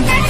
Mm-hmm.